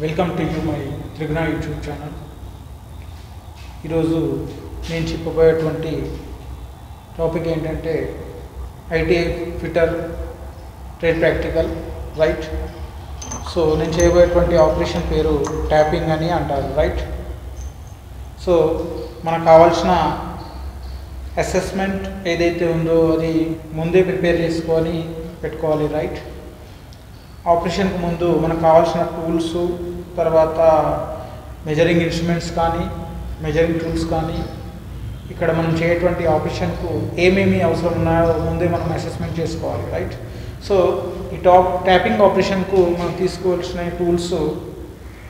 Welcome to you my Triguna YouTube channel ఈరోజు నేను చెప్పబోయేటువంటి టాపిక్ ఏంటంటే ITI fitter trade practical right so నేను చేయబోయేటువంటి ఆపరేషన్ పేరు ట్యాపింగ్ అని అంటారు రైట్ సో మనకు కావాల్సిన అసెస్మెంట్ ఏదైతే ఉందో అది ముందే ప్రిపేర్ చేసుకొని పెట్టుకోవాలి రైట్ ఆపరేషన్కి ముందు మనకు కావాల్సిన టూల్స్ తర్వాత మెజరింగ్ ఇన్స్ట్రుమెంట్స్ కానీ మెజరింగ్ టూల్స్ కానీ ఇక్కడ మనం చేయటువంటి ఆపరేషన్కు ఏమేమి అవసరం ఉన్నాయో ముందే మనం అసెస్మెంట్ చేసుకోవాలి రైట్ సో ఈ టాప్ ట్యాపింగ్ ఆపరేషన్కు మనం తీసుకోవాల్సిన టూల్స్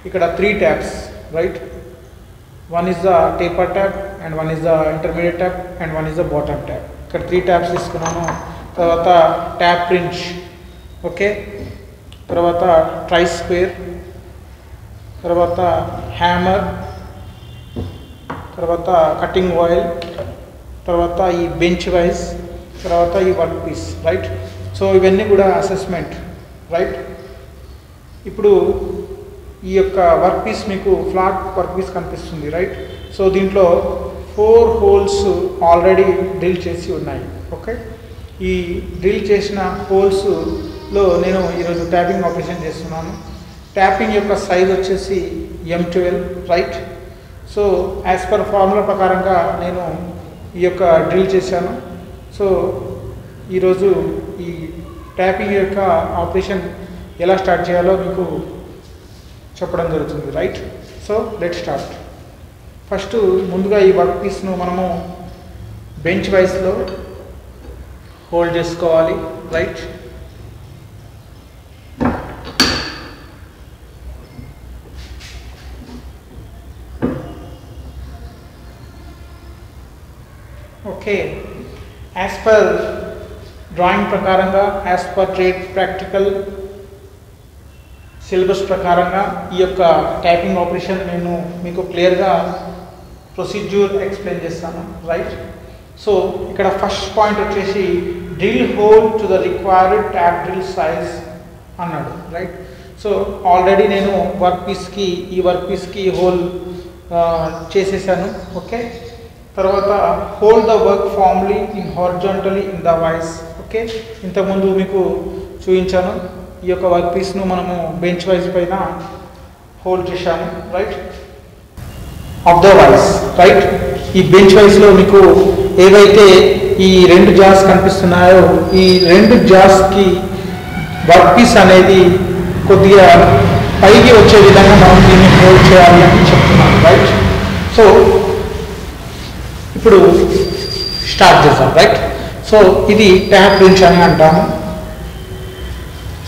ఇక్కడ three taps right one is the taper tap and one is the intermediate tap and one is the bottom tap ఇక్కడ త్రీ ట్యాప్స్ తీసుకున్నాను తర్వాత ట్యాప్ ప్రించ్ ఓకే తర్వాత ట్రై స్క్వేర్ తర్వాత హ్యామర్ తర్వాత కటింగ్ ఆయిల్ తర్వాత ఈ bench wise తర్వాత ఈ వర్క్ పీస్ రైట్ సో ఇవన్నీ కూడా అసెస్మెంట్ రైట్ ఇప్పుడు ఈ యొక్క వర్క్ పీస్ మీకు ఫ్లాట్ వర్క్ పీస్ కనిపిస్తుంది రైట్ సో దీంట్లో ఫోర్ హోల్స్ ఆల్రెడీ డ్రిల్ చేసి ఉన్నాయి ఓకే ఈ డ్రిల్ చేసిన హోల్స్లో నేను ఈరోజు ట్యాపింగ్ ఆపరేషన్ చేస్తున్నాను. ట్యాపింగ్ యొక్క సైజ్ వచ్చేసి M twelve right so as per formula ప్రకారంగా నేను ఈ యొక్క డ్రిల్ చేశాను. సో ఈరోజు ఈ ట్యాపింగ్ యొక్క ఆపరేషన్ ఎలా స్టార్ట్ చేయాలో మీకు చెప్పడం జరుగుతుంది right so let start first ముందుగా ఈ వర్క్ పీస్ను మనము బెంచ్ వైస్లో హోల్డ్ చేసుకోవాలి right okay. As per drawing ప్రకారంగా as per trade practical syllabus ప్రకారంగా ఈ యొక్క టైపింగ్ ఆపరేషన్ నేను మీకు క్లియర్గా ప్రొసీజ్యూర్ ఎక్స్ప్లెయిన్ చేస్తాను రైట్ సో ఇక్కడ ఫస్ట్ పాయింట్ వచ్చేసి drill hole to the required tap drill size అన్నాడు రైట్ సో ఆల్రెడీ నేను వర్క్ పీస్కి ఈ వర్క్ పీస్కి హోల్ చేసేసాను ఓకే తర్వాత hold the work firmly in horizontally in the vice okay ఇంతకుముందు మీకు చూపించాను. ఈ యొక్క వర్క్ పీస్ను మనము బెంచ్ వైజ్ పైన హోల్డ్ చేశాము right of the vice right ఈ బెంచ్ వైజ్లో మీకు ఏవైతే ఈ రెండు జాస్ కనిపిస్తున్నాయో ఈ రెండు జాస్కి వర్క్ పీస్ అనేది కొద్దిగా పైకి వచ్చే విధంగా మనం దీన్ని హోల్డ్ చేయాలి అని చెప్తున్నాను. రైట్ సో ఇప్పుడు స్టార్ట్ చేద్దాం రైట్ సో ఇది ట్యాప్ రించ్ అని అంటాము.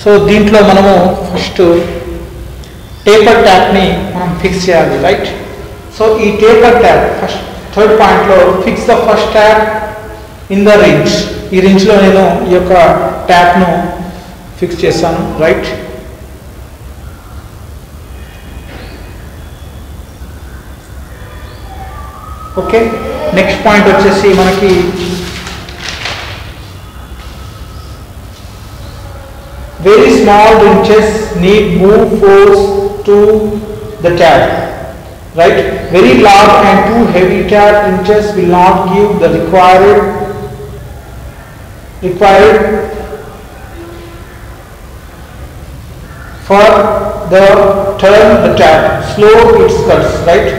సో దీంట్లో మనము ఫస్ట్ టేపర్ ట్యాప్ని మనం ఫిక్స్ చేయాలి రైట్ సో ఈ టేపర్ ట్యాప్ ఫస్ట్ థర్డ్ పాయింట్లో fix the first tap in the wrench ఈ రించ్లో నేను ఈ యొక్క ట్యాప్ను ఫిక్స్ చేస్తాను రైట్ ఓకే నెక్స్ట్ పాయింట్ వచ్చేసి మనకి very small wrenches need move force to the tab right very large and too heavy tab wrenches will not give the required required for the turn the tab slow its cuts right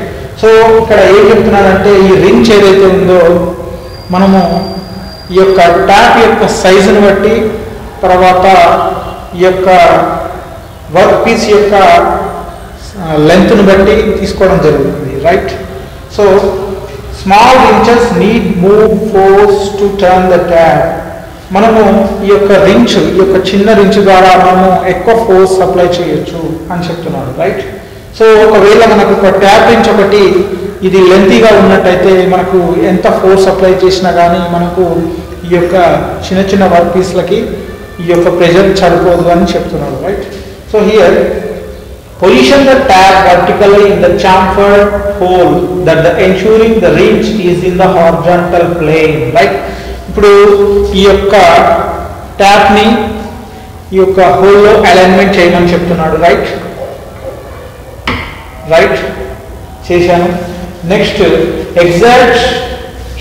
So ఇక్కడ ఏం చెప్తున్నారంటే ఈ wrench ఏదైతే ఉందో మనము ఈ యొక్క tap యొక్క సైజుని బట్టి తర్వాత ఈ యొక్క వర్క్ పీస్ యొక్క లెంత్ను బట్టి తీసుకోవడం జరుగుతుంది right? So small wrenches need move force to turn the tap. మనము ఈ యొక్క రించ్ ఈ యొక్క చిన్న రించ్ ద్వారా మనము ఎక్కువ ఫోర్స్ సప్లై చేయొచ్చు అని చెప్తున్నాడు రైట్? సో ఒకవేళ మనకు ఒక ట్యాప్ నుంచి ఒకటి ఇది లెంతీగా ఉన్నట్టయితే మనకు ఎంత ఫోర్స్ అప్లై చేసినా కానీ మనకు ఈ యొక్క చిన్న చిన్న వర్క్ పీస్లకి ఈ యొక్క ప్రెషర్ చనిపోదు అని చెప్తున్నాడు right so here position the tap vertically in the chamfer hole that the ensuring the wrench is in the horizontal plane right ఇప్పుడు ఈ యొక్క ట్యాప్ని ఈ యొక్క హోల్లో అలైన్మెంట్ చేయమని చెప్తున్నాడు రైట్ రైట్ చేశాను. Next exert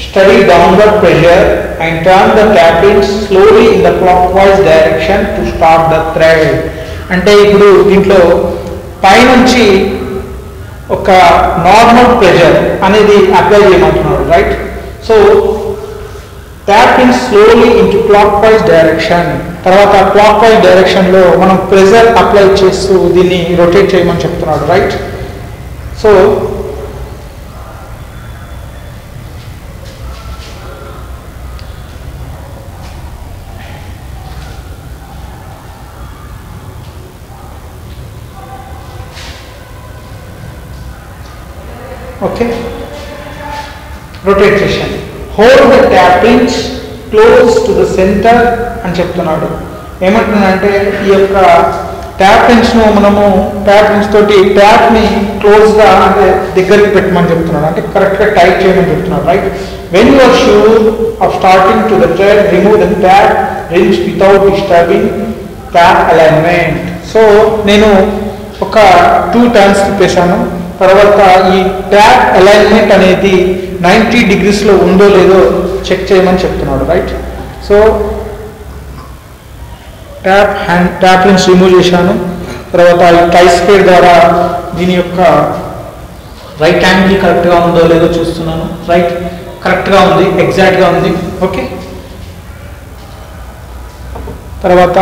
steady downward pressure and turn the tapping slowly in the clockwise direction to start the thread అంటే ఇప్పుడు దీంట్లో పైనుంచి ఒక నార్మల్ ప్రెషర్ అనేది అప్లై చేయమంటున్నారు right so tap in slowly into clockwise direction తర్వాత clockwise డైరెక్షన్లో మనం ప్రెజర్ అప్లై చేస్తూ దీన్ని రొటేట్ చేయమని చెప్తున్నాడు రైట్ సో ఓకే. రొటేట్ చేశాను hold the tappings close to the centre అని చెప్తున్నాడు. ఏమంటున్నాడంటే ఈ యొక్క ట్యాపింగ్స్ను మనము ట్యాపింగ్స్ తోటి ట్యాప్ని క్లోజ్గా అంటే దగ్గరికి పెట్టమని చెప్తున్నాడు. అంటే కరెక్ట్గా టైట్ చేయమని చెప్తున్నాడు. Right when your shoe off starting to the thread remove the tap wrench without disturbing tap alignment so నేను ఒక టూ టైమ్స్ తిప్పేశాను. తర్వాత ఈ ట్యాప్ అలైన్మెంట్ అనేది నైంటీ డిగ్రీస్లో ఉందో లేదో చెక్ చేయమని చెప్తున్నాడు. Right so tap hand tap remove చేశాను తర్వాత ఈ టై స్పేడ్ ద్వారా దీని యొక్క రైట్ హ్యాండ్కి కరెక్ట్గా ఉందో లేదో చూస్తున్నాను. రైట్ కరెక్ట్గా ఉంది ఎగ్జాక్ట్గా ఉంది. ఓకే తర్వాత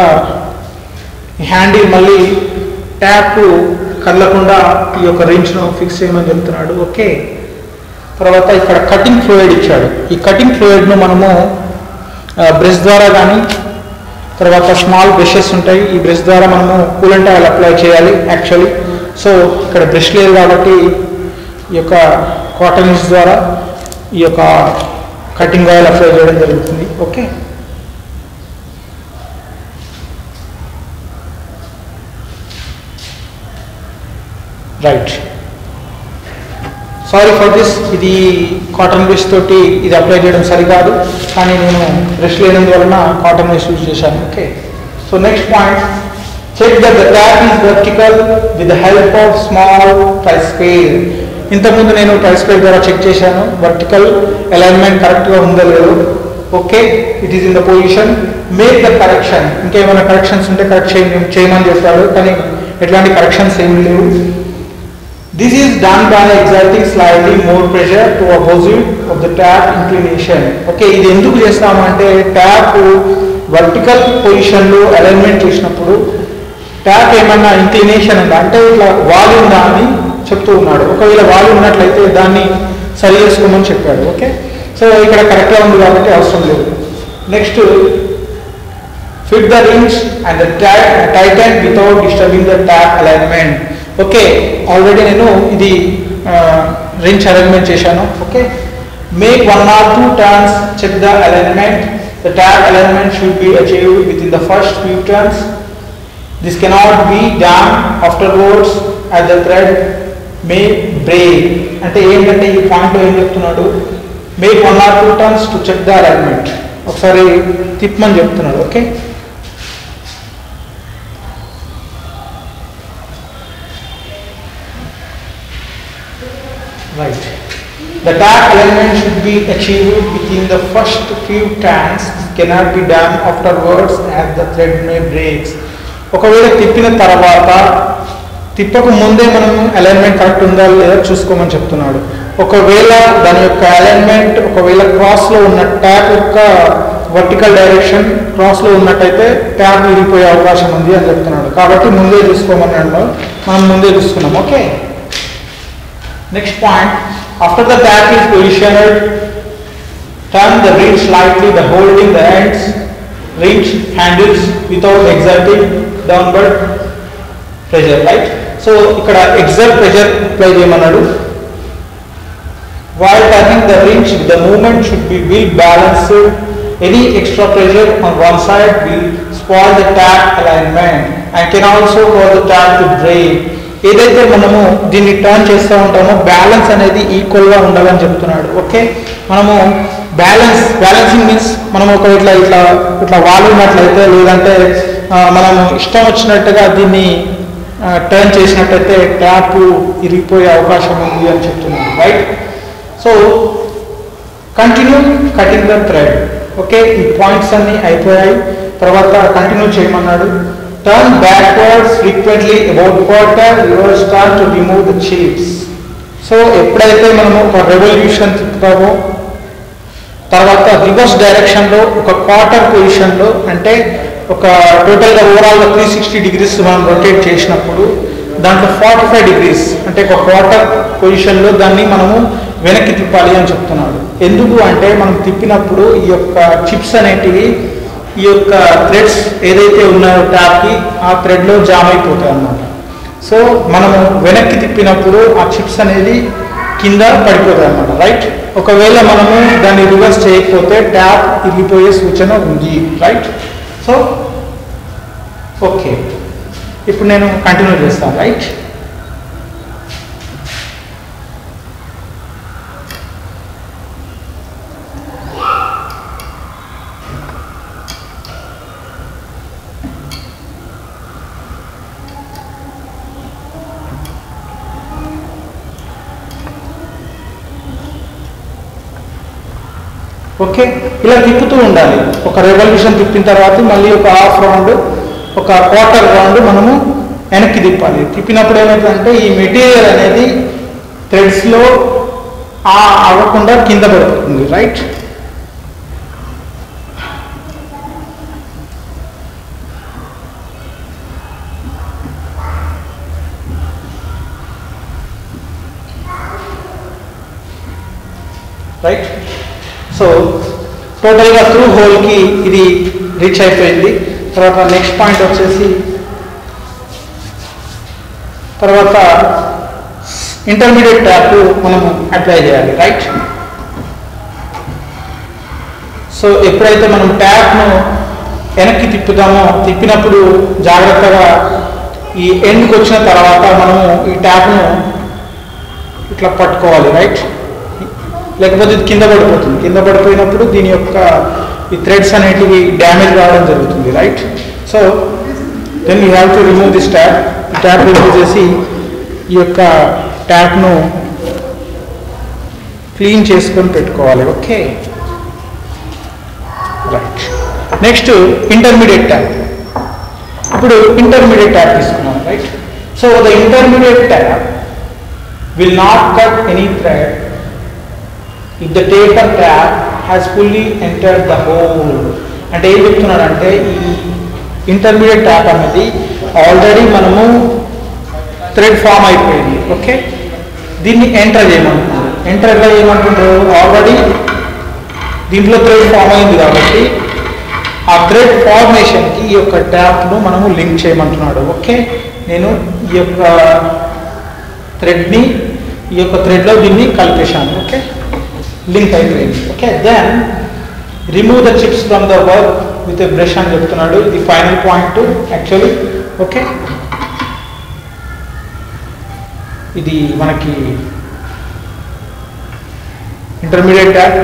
ఈ హ్యాండిల్ మళ్ళీ ట్యాప్ కదలకుండా ఈ యొక్క రేంజ్ను ఫిక్స్ చేయమని చెప్తున్నాడు. ఓకే తర్వాత ఇక్కడ కటింగ్ ఫ్లూయిడ్ ఇచ్చాడు. ఈ కటింగ్ ఫ్లూయిడ్ను మనము బ్రష్ ద్వారా కానీ తర్వాత స్మాల్ బ్రషెస్ ఉంటాయి. ఈ బ్రష్ ద్వారా మనము కూలెంట్ ఆయిల్ అప్లై చేయాలి యాక్చువల్లీ సో ఇక్కడ బ్రష్ లేదు కాబట్టి ఈ యొక్క కాటన్ ద్వారా ఈ యొక్క కటింగ్ ఆయిల్ అప్లై చేయడం జరుగుతుంది. Okay right sorry for this ఇది కాటన్ బ్రష్ తోటి ఇది అప్లై చేయడం సరికాదు. కానీ నేను బ్రష్ లేనందువలన కాటన్ బ్రష్ యూజ్ చేశాను. Okay so next point check that the tap is vertical with the help of small try square ఇంతకుముందు నేను ట్రైస్పేర్ ద్వారా చెక్ చేశాను. వర్టికల్ అలైన్మెంట్ కరెక్ట్గా ఉందో లేదో. Okay it is in the position make the correction ఇంకేమైనా corrections ఉంటే కరెక్ట్ చేయమని చెప్పాడు కానీ ఎట్లాంటి కరెక్షన్స్ ఏమి లేవు. This is done by exerting slightly more pressure to opposite of the tap inclination. Okay ఇది ఎందుకు చేస్తామంటే ట్యాప్ వర్టికల్ పొజిషన్లో అలైన్మెంట్ చేసినప్పుడు ట్యాప్ ఏమన్నా ఇంక్లినేషన్ ఉందా? అంటే ఇట్లా వాల్ ఉందా అని చెప్తూ ఉన్నాడు. ఒకవేళ వాల్ ఉన్నట్లయితే దాన్ని సరి చేసుకోమని చెప్పాడు. ఓకే సో ఇక్కడ కరెక్ట్గా ఉంది కాబట్టి అవసరం లేదు. Next fit the wrench and the tighten without disturbing the tap alignment okay already నేను ఇది రించ్ అరేంజ్మెంట్ చేశాను. Okay make one or two turns check the alignment the tap alignment should be achieve within the first few turns this cannot be afterwards at the thread may break అంటే ఏంటంటే ఈ పాయింట్లో ఏం చెప్తున్నాడు? Make one or two turns to check the alignment ఒకసారి తిప్పమని చెప్తున్నాడు okay? The tag alignment should be achieved within the first few turns. Cannot be done afterwards as the thread may breaks. ఒకవేళ తిప్పిన తర్వాత తిప్పక ముందే మనం అలైన్మెంట్ కరెక్ట్ ఉందా లేదా చూసుకోమని చెప్తున్నాడు. ఒకవేళ దాని యొక్క అలైన్మెంట్ ఒకవేళ క్రాస్లో ఉన్న ట్యాప్ యొక్క వర్టికల్ డైరెక్షన్ క్రాస్లో ఉన్నట్టయితే ట్యాప్ విరిగిపోయే అవకాశం ఉంది అని చెప్తున్నాడు. కాబట్టి ముందే చూసుకోమన్నాడు మనం ముందే చూసుకున్నాం. Okay next point after the tap is positioned, turn the ring slightly, the holding the ends, ring handles without exerting downward pressure, right? So, ఇక్కడ exert pressure apply చేయమన్నాడు while turning the rings the movement should be well balanced any extra pressure on one side will spoil the tap alignment and can also cause the tap to break ఏదైతే మనము దీన్ని turn చేస్తూ ఉంటామో balance అనేది ఈక్వల్గా ఉండాలని చెప్తున్నాడు. Okay మనము బ్యాలెన్స్ బ్యాలెన్సింగ్ మీన్స్ మనం ఒక ఇట్లా ఇట్లా ఇట్లా వాలున్నట్లయితే లేదంటే మనము ఇష్టం వచ్చినట్టుగా దీన్ని టర్న్ చేసినట్టయితే ట్యాప్ ఇరిగిపోయే అవకాశం ఉంది అని చెప్తున్నాను right so continue cutting the thread okay ఈ పాయింట్స్ అన్నీ అయిపోయాయి. తర్వాత కంటిన్యూ చేయమన్నాడు. Turn backwards frequently about quarter reverse start to remove the chips so ఎప్పుడైతే మనము ఒక రెవల్యూషన్ తిప్పుతామో తర్వాత రివర్స్ డైరెక్షన్లో ఒక క్వార్టర్ పొజిషన్లో అంటే ఒక టోటల్గా ఓవరాల్గా త్రీ సిక్స్టీ డిగ్రీస్ మనం రొటేట్ చేసినప్పుడు దాంట్లో ఫార్టీ ఫైవ్ డిగ్రీస్ అంటే ఒక క్వార్టర్ పొజిషన్లో దాన్ని మనము వెనక్కి తిప్పాలి అని చెప్తున్నాడు. ఎందుకు అంటే మనం తిప్పినప్పుడు ఈ యొక్క చిప్స్ అనేటివి ఈ యొక్క థ్రెడ్స్ ఏదైతే ఉన్నాయో ట్యాప్కి ఆ థ్రెడ్లో జామ్ అయిపోతాయి అన్నమాట. సో మనము వెనక్కి తిప్పినప్పుడు ఆ చిప్స్ అనేది కింద పడిపోతాయి అన్నమాట రైట్ ఒకవేళ మనము దాన్ని రివర్స్ చేయకపోతే ట్యాప్ ఇరిగిపోయే సూచన ఉంది రైట్ సో ఓకే ఇప్పుడు నేను కంటిన్యూ చేస్తాను రైట్ ఓకే? ఇలా తిప్పుతూ ఉండాలి. ఒక రెవల్యూషన్ తిప్పిన తర్వాత మళ్ళీ ఒక హాఫ్ రౌండ్ ఒక క్వార్టర్ రౌండ్ మనము వెనక్కి తిప్పాలి. తిప్పినప్పుడు ఏమవుతుందంటే ఈ మెటీరియల్ అనేది థ్రెడ్స్లో ఆ అవ్వకుండా కింద పడుతుంది రైట్ రైట్ సో టోటల్గా త్రూ హోల్కి ఇది రీచ్ అయిపోయింది. తర్వాత నెక్స్ట్ పాయింట్ వచ్చేసి తర్వాత ఇంటర్మీడియట్ ట్యాప్ మనం అప్లై చేయాలి రైట్ సో ఎప్పుడైతే మనం ట్యాప్ను వెనక్కి తిప్పుతామో తిప్పినప్పుడు జాగ్రత్తగా ఈ ఎండ్కి వచ్చిన తర్వాత మనము ఈ ట్యాప్ను ఇట్లా పట్టుకోవాలి రైట్ లేకపోతే ఇది కింద పడిపోతుంది. కింద పడిపోయినప్పుడు దీని యొక్క ఈ థ్రెడ్స్ అనేటివి డ్యామేజ్ రావడం జరుగుతుంది right so then you have to remove this tap tap remove చేసి ఈ యొక్క ట్యాప్ను క్లీన్ చేసుకొని పెట్టుకోవాలి okay right next intermediate tap ఇప్పుడు ఇంటర్మీడియట్ ట్యాప్ తీసుకున్నాం right so the intermediate tap will not cut any thread if the taper tap has fully entered the hole అంటే ఏం చెప్తున్నాడంటే ఈ ఇంటర్మీడియట్ ట్యాప్ అనేది ఆల్రెడీ మనము థ్రెడ్ ఫామ్ అయిపోయింది okay దీన్ని ఎంటర్ చేయమంటున్నారు. ఎంటర్ ఎలా చేయమంటున్నారు? ఆల్రెడీ దీంట్లో థ్రెడ్ ఫామ్ అయింది కాబట్టి ఆ థ్రెడ్ ఫార్మేషన్కి ఈ యొక్క ట్యాప్ను మనము లింక్ చేయమంటున్నాడు ఓకే నేను ఈ యొక్క థ్రెడ్ని ఈ యొక్క థ్రెడ్లో దీన్ని కలిపేశాను ఓకే లింక్ అయిపోయింది okay then remove the chips from the work with a brush అని చెప్తున్నాడు. ఇది ఫైనల్ పాయింట్ యాక్చువల్లీ ఓకే ఇది మనకి ఇంటర్మీడియట్ ట్యాప్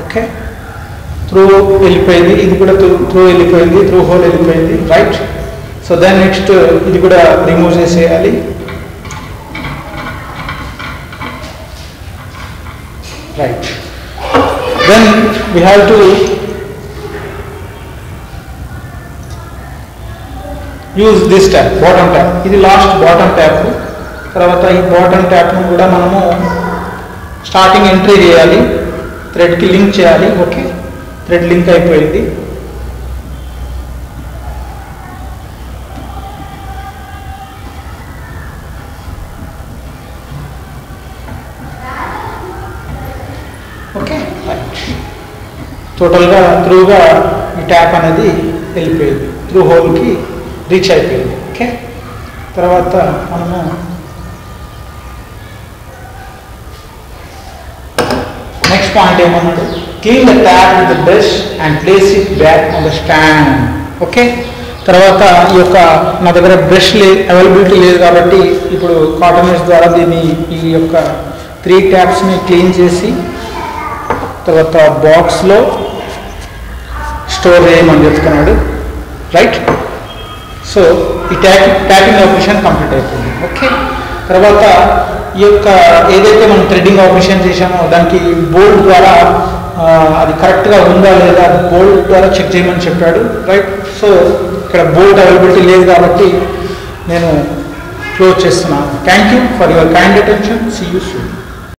ఓకే త్రూ వెళ్ళిపోయింది. ఇది కూడా త్రూ వెళ్ళిపోయింది. త్రూ హోల్ వెళ్ళిపోయింది. రైట్ సో దాని నెక్స్ట్ ఇది కూడా రిమూవ్ చేసేయాలి. Right then we have to use this tap bottom tap ఇది లాస్ట్ బాటమ్ ట్యాప్ తర్వాత ఈ బాటమ్ ట్యాప్ను కూడా మనము స్టార్టింగ్ ఎంట్రీ చేయాలి. థ్రెడ్కి లింక్ చేయాలి. ఓకే థ్రెడ్ లింక్ అయిపోయింది. టోటల్గా త్రూగా ఈ ట్యాప్ అనేది వెళ్ళిపోయింది. త్రూ హోల్కి రీచ్ అయిపోయింది. ఓకే? తర్వాత మనము నెక్స్ట్ పాయింట్ ఏమన్నాడు? Clean the tap with brush and place it back on the stand okay? తర్వాత ఈ యొక్క నా దగ్గర బ్రష్ లే అవైలబిలిటీ లేదు కాబట్టి ఇప్పుడు కాటన్ ద్వారా దీన్ని ఈ యొక్క త్రీ ట్యాప్స్ని క్లీన్ చేసి తర్వాత బాక్స్లో స్టోర్ చేయమని చెప్తున్నాడు. రైట్ సో ఈ ట్యాక్ ట్యాపింగ్ ఆపరేషన్ కంప్లీట్ అవుతుంది ఓకే తర్వాత ఈ యొక్క ఏదైతే మనం థ్రెడ్డింగ్ ఆపరేషన్ చేశామో దానికి బోల్డ్ ద్వారా అది కరెక్ట్గా ఉందా లేదా బోల్డ్ ద్వారా చెక్ చేయమని చెప్పాడు. రైట్ సో ఇక్కడ బోల్డ్ అవైలబిలిటీ లేదు కాబట్టి నేను క్లోజ్ చేస్తున్నాను. Thank you for your kind attention see you soon